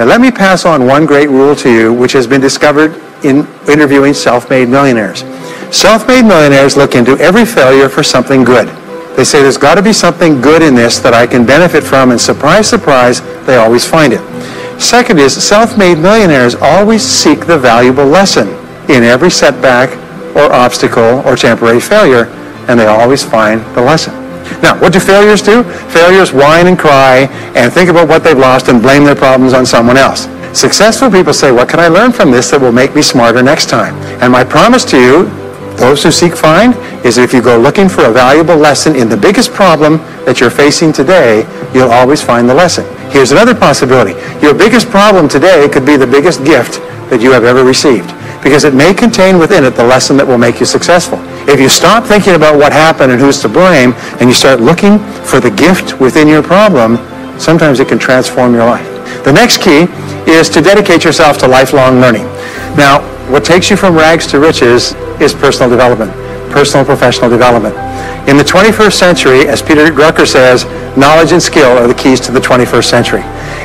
Now let me pass on one great rule to you which has been discovered in interviewing self-made millionaires. Self-made millionaires look into every failure for something good. They say there's got to be something good in this that I can benefit from and surprise, surprise, they always find it. Second is self-made millionaires always seek the valuable lesson in every setback or obstacle or temporary failure and they always find the lesson. Now, what do failures do? Failures whine and cry and think about what they've lost and blame their problems on someone else. Successful people say, what can I learn from this that will make me smarter next time? And my promise to you, those who seek find, is if you go looking for a valuable lesson in the biggest problem that you're facing today, you'll always find the lesson. Here's another possibility. Your biggest problem today could be the biggest gift that you have ever received because it may contain within it the lesson that will make you successful. If you stop thinking about what happened and who's to blame and you start looking for the gift within your problem, sometimes it can transform your life. The next key is to dedicate yourself to lifelong learning. Now, what takes you from rags to riches is personal development, personal and professional development. In the 21st century, as Peter Drucker says, knowledge and skill are the keys to the 21st century.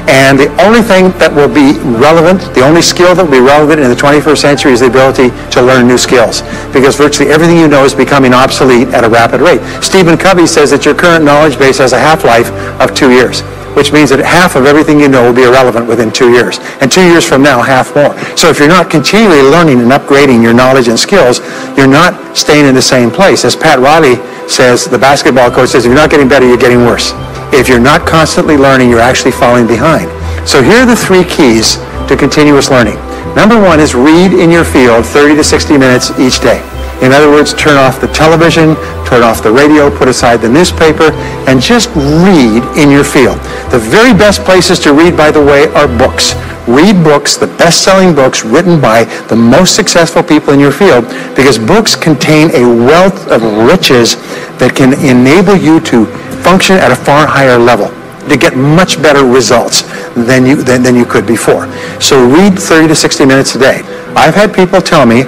And the only thing that will be relevant, the only skill that will be relevant in the 21st century is the ability to learn new skills. Because virtually everything you know is becoming obsolete at a rapid rate. Stephen Covey says that your current knowledge base has a half-life of two years which means that half of everything you know will be irrelevant within two years. And two years from now, half more. So if you're not continually learning and upgrading your knowledge and skills, you're not staying in the same place. As Pat Riley says, the basketball coach says, if you're not getting better, you're getting worse. If you're not constantly learning, you're actually falling behind. So here are the three keys to continuous learning. Number one is read in your field 30 to 60 minutes each day. In other words, turn off the television, turn off the radio, put aside the newspaper, and just read in your field. The very best places to read, by the way, are books. Read books, the best-selling books written by the most successful people in your field, because books contain a wealth of riches that can enable you to function at a far higher level to get much better results than you, than, than you could before. So read 30 to 60 minutes a day. I've had people tell me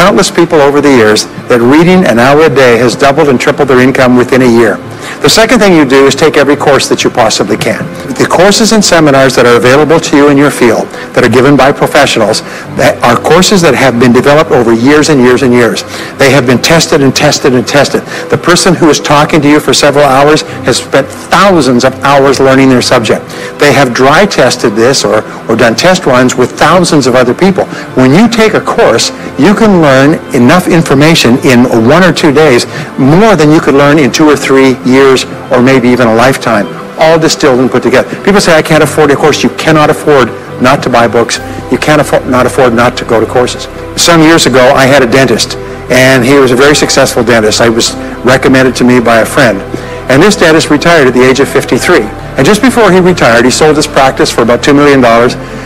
countless people over the years that reading an hour a day has doubled and tripled their income within a year. The second thing you do is take every course that you possibly can. The courses and seminars that are available to you in your field that are given by professionals that are courses that have been developed over years and years and years. They have been tested and tested and tested. The person who is talking to you for several hours has spent thousands of hours learning their subject. They have dry tested this or, or done test runs with thousands of other people. When you take a course, you can learn enough information in one or two days more than you could learn in two or three years or maybe even a lifetime, all distilled and put together. People say, I can't afford a course. You cannot afford not to buy books. You can't afford, not afford not to go to courses. Some years ago, I had a dentist, and he was a very successful dentist. I was recommended to me by a friend. And this dentist retired at the age of 53. And just before he retired, he sold his practice for about $2 million.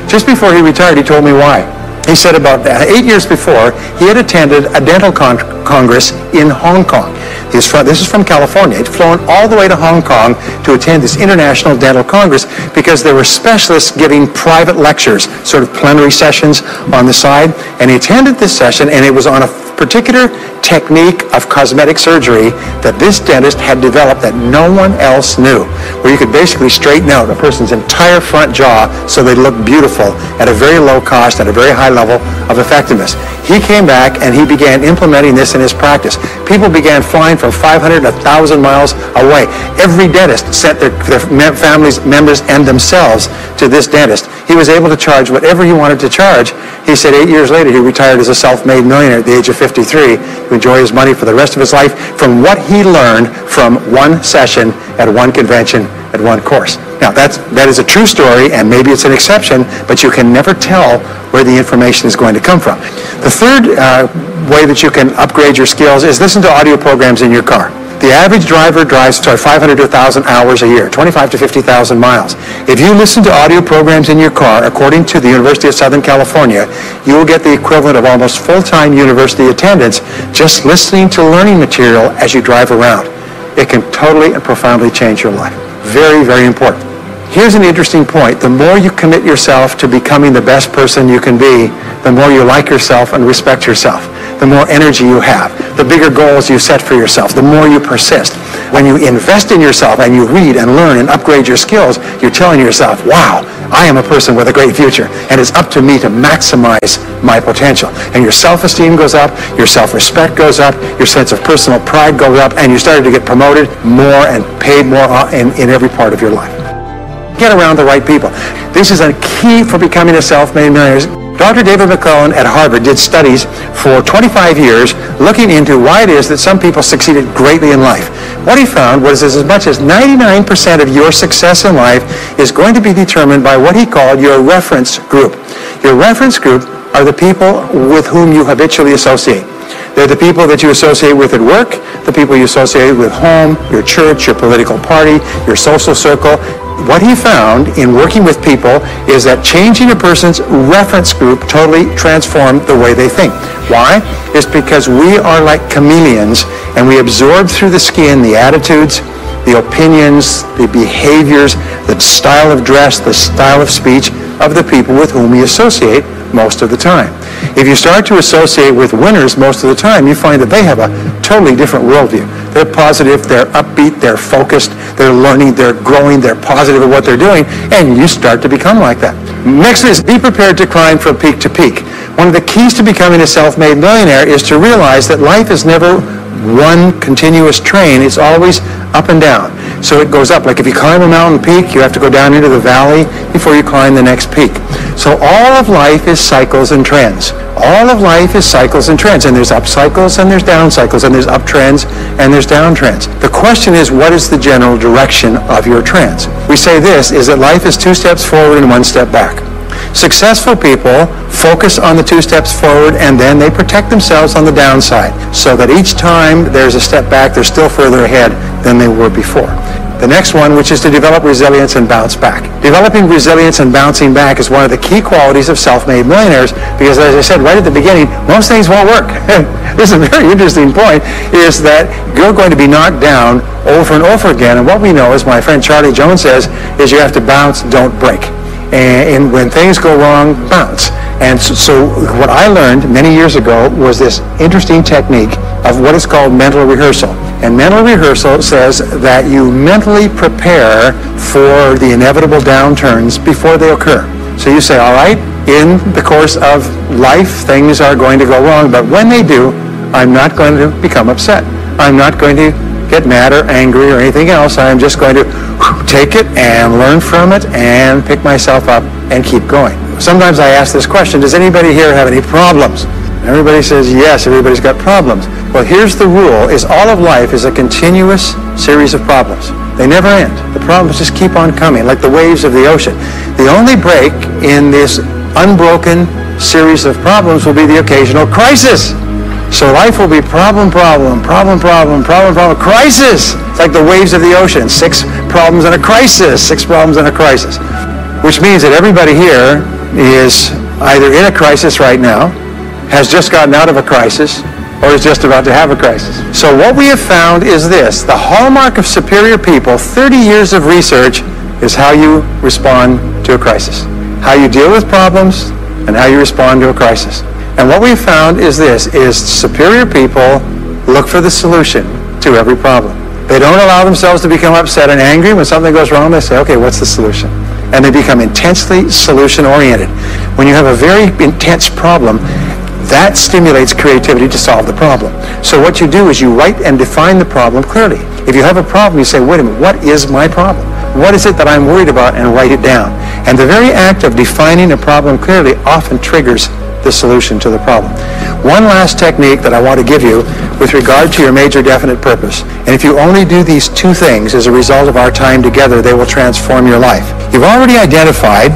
Just before he retired, he told me why. He said about that. eight years before, he had attended a dental con- congress in Hong Kong. From, this is from California. He'd flown all the way to Hong Kong to attend this international dental congress because there were specialists giving private lectures, sort of plenary sessions on the side. And he attended this session, and it was on a particular technique of cosmetic surgery that this dentist had developed that no one else knew, where you could basically straighten out a person's entire front jaw so they look beautiful at a very low cost, at a very high level of effectiveness. He came back and he began implementing this in his practice. People began flying from 500 to 1,000 miles away. Every dentist sent their, their families, members, and themselves to this dentist. He was able to charge whatever he wanted to charge. He said eight years later he retired as a self-made millionaire at the age of 53 to enjoy his money for the rest of his life from what he learned from one session at one convention at one course. Now, that's, that is a true story, and maybe it's an exception, but you can never tell where the information is going to come from. The third uh, way that you can upgrade your skills is listen to audio programs in your car. The average driver drives sorry, 500 to 1,000 hours a year, 25 to 50,000 miles. If you listen to audio programs in your car, according to the University of Southern California, you will get the equivalent of almost full-time university attendance just listening to learning material as you drive around. It can totally and profoundly change your life. Very, very important. Here's an interesting point. The more you commit yourself to becoming the best person you can be, the more you like yourself and respect yourself, the more energy you have the bigger goals you set for yourself, the more you persist. When you invest in yourself and you read and learn and upgrade your skills, you're telling yourself, wow, I am a person with a great future, and it's up to me to maximize my potential. And your self-esteem goes up, your self-respect goes up, your sense of personal pride goes up, and you started to get promoted more and paid more uh, in, in every part of your life. Get around the right people. This is a key for becoming a self-made millionaire. Dr. David McClelland at Harvard did studies for 25 years looking into why it is that some people succeeded greatly in life. What he found was as much as 99% of your success in life is going to be determined by what he called your reference group. Your reference group are the people with whom you habitually associate. They're the people that you associate with at work, the people you associate with home, your church, your political party, your social circle, what he found in working with people is that changing a person's reference group totally transformed the way they think. Why? It's because we are like chameleons and we absorb through the skin the attitudes, the opinions, the behaviors, the style of dress, the style of speech of the people with whom we associate most of the time. If you start to associate with winners most of the time, you find that they have a totally different worldview. They're positive, they're upbeat, they're focused, they're learning, they're growing, they're positive at what they're doing, and you start to become like that. Next is be prepared to climb from peak to peak. One of the keys to becoming a self-made millionaire is to realize that life is never one continuous train. It's always up and down. So it goes up. Like if you climb a mountain peak, you have to go down into the valley before you climb the next peak. So all of life is cycles and trends. All of life is cycles and trends. And there's up cycles and there's down cycles and there's uptrends and there's downtrends. The question is, what is the general direction of your trends? We say this, is that life is two steps forward and one step back. Successful people focus on the two steps forward and then they protect themselves on the downside so that each time there's a step back, they're still further ahead than they were before. The next one, which is to develop resilience and bounce back. Developing resilience and bouncing back is one of the key qualities of self-made millionaires because as I said right at the beginning, most things won't work. this is a very interesting point, is that you're going to be knocked down over and over again. And what we know, as my friend Charlie Jones says, is you have to bounce, don't break and, when things go wrong, bounce. And so, so, what I learned many years ago was this interesting technique of what is called mental rehearsal. And mental rehearsal says that you mentally prepare for the inevitable downturns before they occur. So you say, all right, in the course of life, things are going to go wrong, but when they do, I'm not going to become upset. I'm not going to get mad or angry or anything else. I'm just going to take it and learn from it and pick myself up and keep going. Sometimes I ask this question, does anybody here have any problems? Everybody says yes, everybody's got problems. Well, here's the rule, is all of life is a continuous series of problems. They never end. The problems just keep on coming, like the waves of the ocean. The only break in this unbroken series of problems will be the occasional crisis. So life will be problem, problem, problem, problem, problem, problem, crisis. It's like the waves of the ocean. Six problems and a crisis. Six problems and a crisis. Which means that everybody here is either in a crisis right now, has just gotten out of a crisis, or is just about to have a crisis. So what we have found is this. The hallmark of superior people, 30 years of research, is how you respond to a crisis. How you deal with problems and how you respond to a crisis. And what we found is this, is superior people look for the solution to every problem. They don't allow themselves to become upset and angry when something goes wrong. They say, okay, what's the solution? And they become intensely solution-oriented. When you have a very intense problem, that stimulates creativity to solve the problem. So what you do is you write and define the problem clearly. If you have a problem, you say, wait a minute, what is my problem? What is it that I'm worried about? And write it down. And the very act of defining a problem clearly often triggers the solution to the problem. One last technique that I want to give you with regard to your major definite purpose. And if you only do these two things as a result of our time together, they will transform your life. You've already identified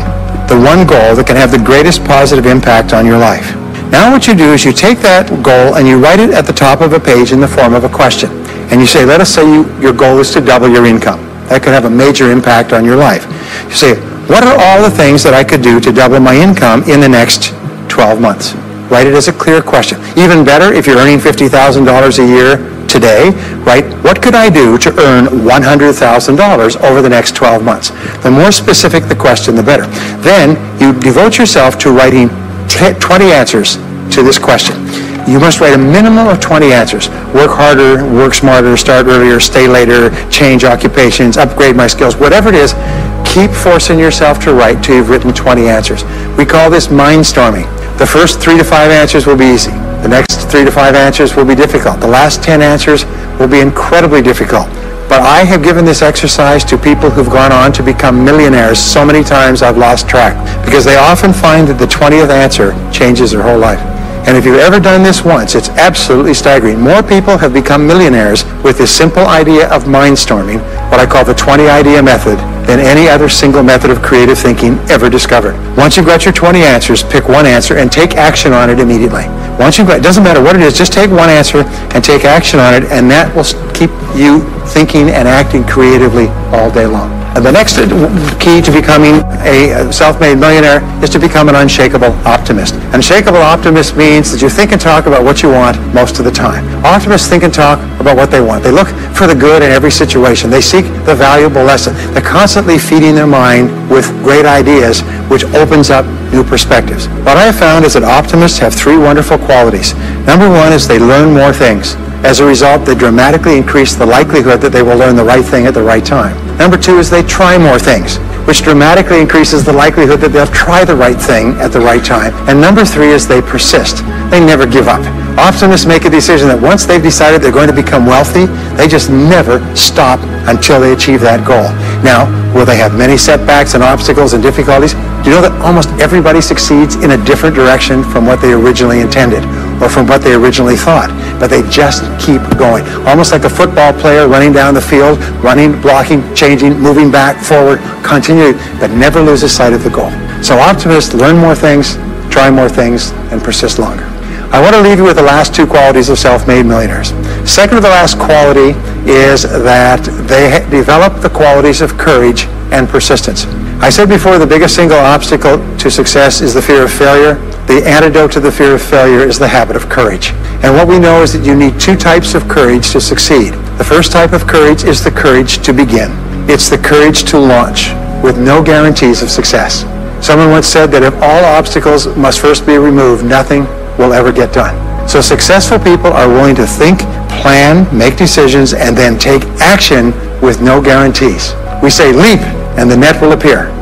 the one goal that can have the greatest positive impact on your life. Now what you do is you take that goal and you write it at the top of a page in the form of a question. And you say, let us say you, your goal is to double your income. That could have a major impact on your life. You say, what are all the things that I could do to double my income in the next 12 months. Write it as a clear question. Even better, if you're earning $50,000 a year today, write, what could I do to earn $100,000 over the next 12 months? The more specific the question, the better. Then you devote yourself to writing 20 answers to this question. You must write a minimum of 20 answers. Work harder, work smarter, start earlier, stay later, change occupations, upgrade my skills, whatever it is, keep forcing yourself to write till you've written 20 answers. We call this mindstorming. The first three to five answers will be easy. The next three to five answers will be difficult. The last 10 answers will be incredibly difficult. But I have given this exercise to people who've gone on to become millionaires so many times I've lost track because they often find that the 20th answer changes their whole life. And if you've ever done this once, it's absolutely staggering. More people have become millionaires with this simple idea of mindstorming, what I call the 20 idea method, than any other single method of creative thinking ever discovered. Once you've got your 20 answers, pick one answer and take action on it immediately. Once you've got, it doesn't matter what it is, just take one answer and take action on it, and that will keep you thinking and acting creatively all day long. And the next key to becoming a self-made millionaire is to become an unshakable optimist. Unshakable optimist means that you think and talk about what you want most of the time. Optimists think and talk about what they want. They look for the good in every situation. They seek the valuable lesson. They're constantly feeding their mind with great ideas, which opens up new perspectives. What I have found is that optimists have three wonderful qualities. Number one is they learn more things. As a result, they dramatically increase the likelihood that they will learn the right thing at the right time. Number two is they try more things, which dramatically increases the likelihood that they'll try the right thing at the right time. And number three is they persist. They never give up. Optimists make a decision that once they've decided they're going to become wealthy, they just never stop until they achieve that goal. Now, will they have many setbacks and obstacles and difficulties? You know that almost everybody succeeds in a different direction from what they originally intended or from what they originally thought? But they just keep going. Almost like a football player running down the field, running, blocking, changing, moving back, forward, continuing, but never loses sight of the goal. So optimists learn more things, try more things, and persist longer. I want to leave you with the last two qualities of self-made millionaires. Second to the last quality is that they develop the qualities of courage and persistence. I said before the biggest single obstacle to success is the fear of failure. The antidote to the fear of failure is the habit of courage. And what we know is that you need two types of courage to succeed. The first type of courage is the courage to begin. It's the courage to launch with no guarantees of success. Someone once said that if all obstacles must first be removed, nothing will ever get done. So successful people are willing to think, plan, make decisions, and then take action with no guarantees. We say leap and the net will appear.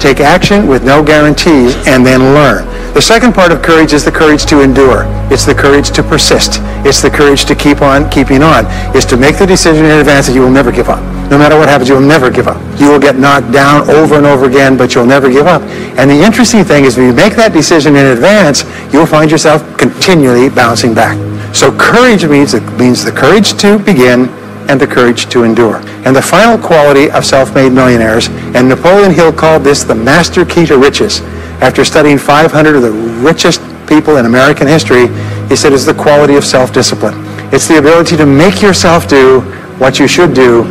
Take action with no guarantees and then learn. The second part of courage is the courage to endure. It's the courage to persist. It's the courage to keep on keeping on. It's to make the decision in advance that you will never give up. No matter what happens, you will never give up. You will get knocked down over and over again, but you'll never give up. And the interesting thing is when you make that decision in advance, you'll find yourself continually bouncing back. So courage means, means the courage to begin and the courage to endure. And the final quality of self-made millionaires, and Napoleon Hill called this the master key to riches. After studying 500 of the richest people in American history, he said is the quality of self-discipline. It's the ability to make yourself do what you should do,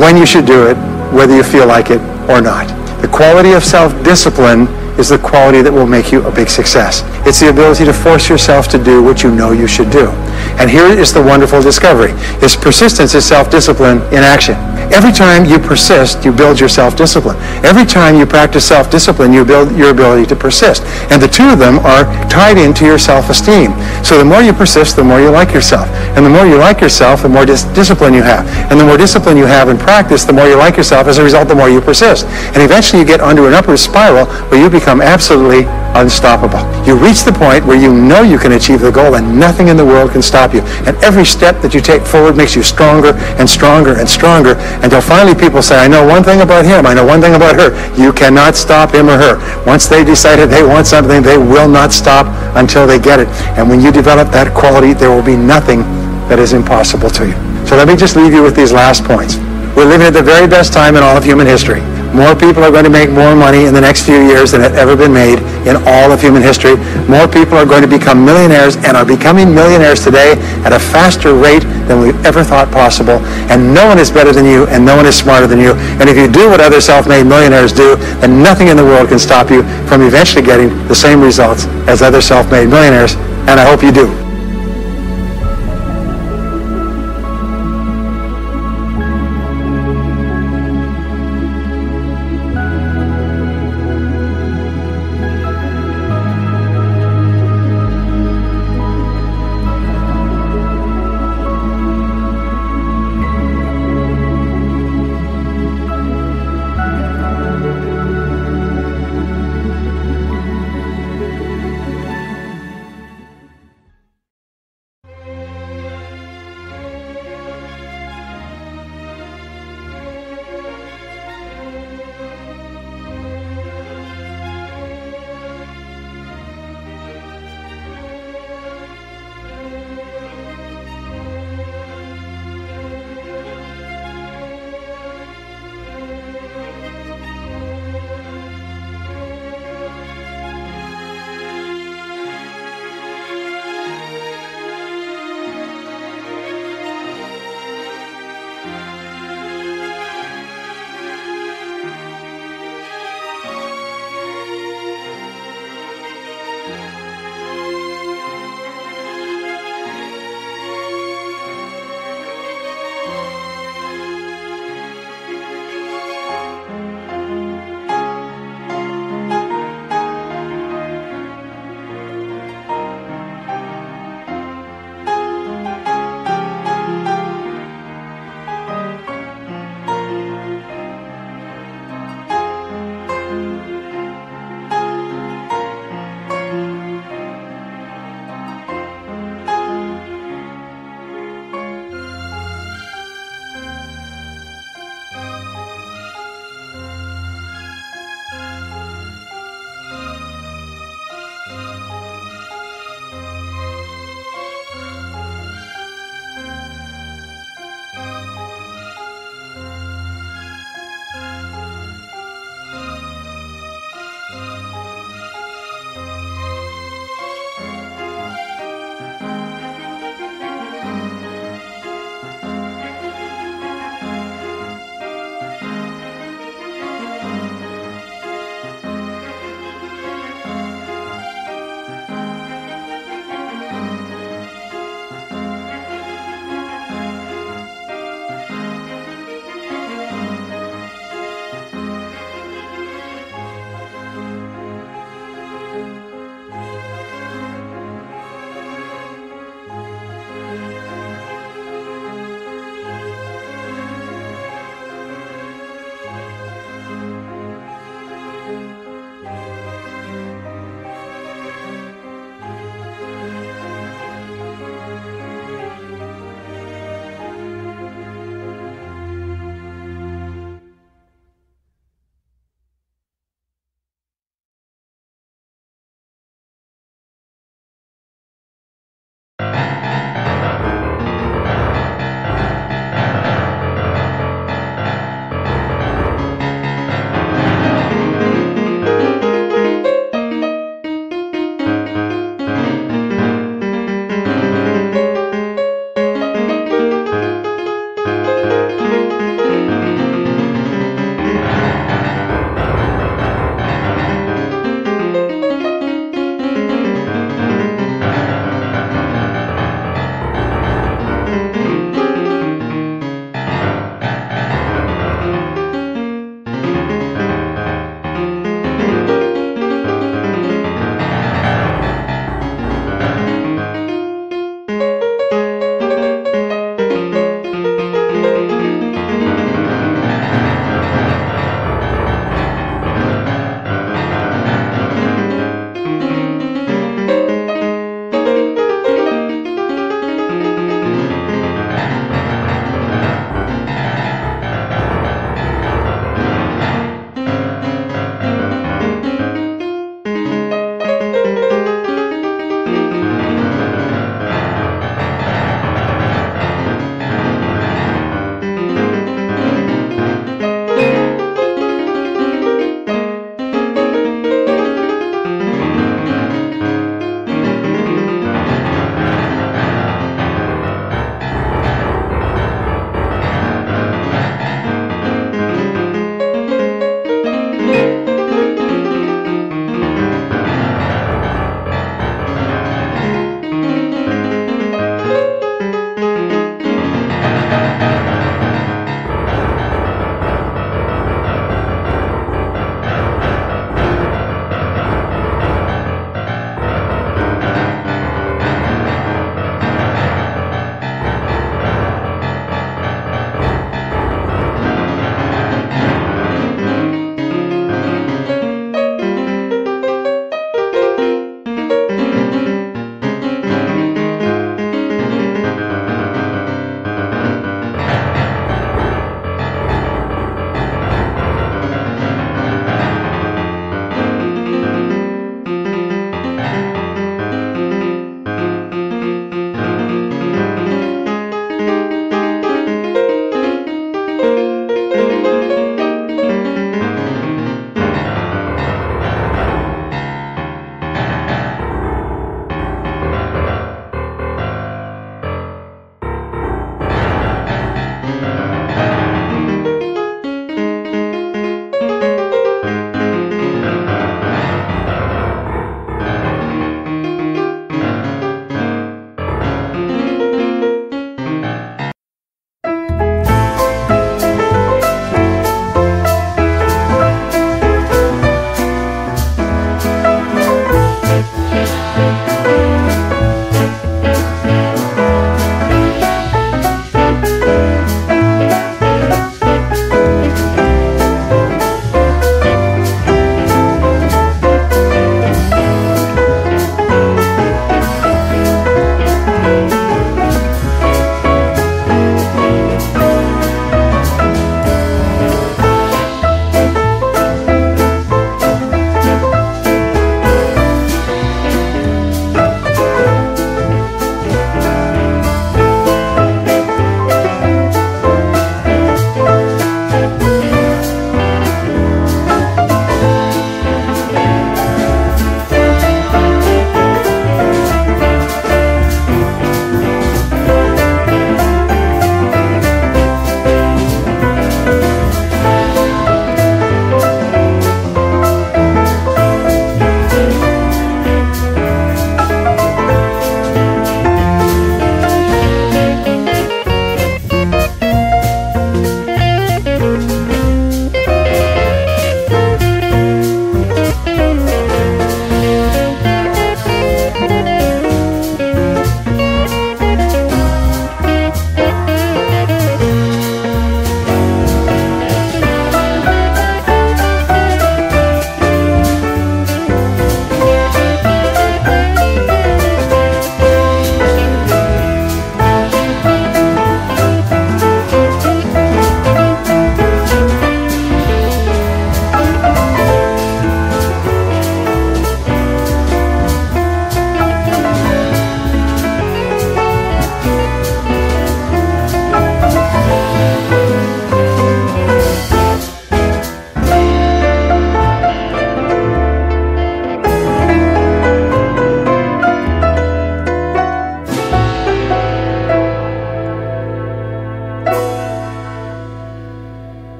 when you should do it, whether you feel like it or not. The quality of self-discipline is the quality that will make you a big success. It's the ability to force yourself to do what you know you should do. And here is the wonderful discovery. This persistence is self-discipline in action. Every time you persist, you build your self-discipline. Every time you practice self-discipline, you build your ability to persist. And the two of them are tied into your self-esteem. So the more you persist, the more you like yourself. And the more you like yourself, the more dis- discipline you have. And the more discipline you have in practice, the more you like yourself. As a result, the more you persist. And eventually you get onto an upward spiral where you become absolutely unstoppable. You reach the point where you know you can achieve the goal and nothing in the world can stop you. And every step that you take forward makes you stronger and stronger and stronger until finally people say, I know one thing about him, I know one thing about her. You cannot stop him or her. Once they decided they want something, they will not stop until they get it. And when you develop that quality, there will be nothing that is impossible to you. So let me just leave you with these last points. We're living at the very best time in all of human history. More people are going to make more money in the next few years than had ever been made in all of human history. More people are going to become millionaires and are becoming millionaires today at a faster rate than we've ever thought possible. And no one is better than you and no one is smarter than you. And if you do what other self-made millionaires do, then nothing in the world can stop you from eventually getting the same results as other self-made millionaires. And I hope you do.